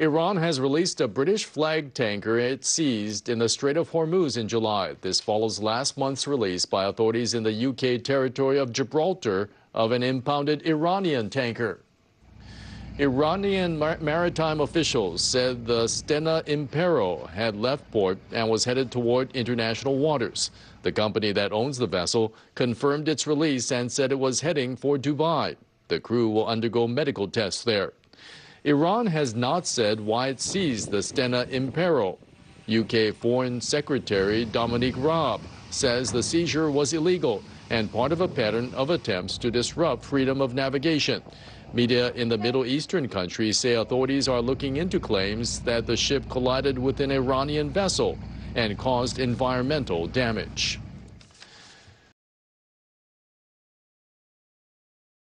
Iran has released a British flag tanker it seized in the Strait of Hormuz in July. This follows last month's release by authorities in the UK territory of Gibraltar of an impounded Iranian tanker. Iranian mar maritime officials said the Stena Impero had left port and was headed toward international waters. The company that owns the vessel confirmed its release and said it was heading for Dubai. The crew will undergo medical tests there. Iran has not said why it seized the Stena Impero. UK Foreign Secretary Dominic Raab says the seizure was illegal and part of a pattern of attempts to disrupt freedom of navigation. Media in the Middle Eastern countries say authorities are looking into claims that the ship collided with an Iranian vessel and caused environmental damage.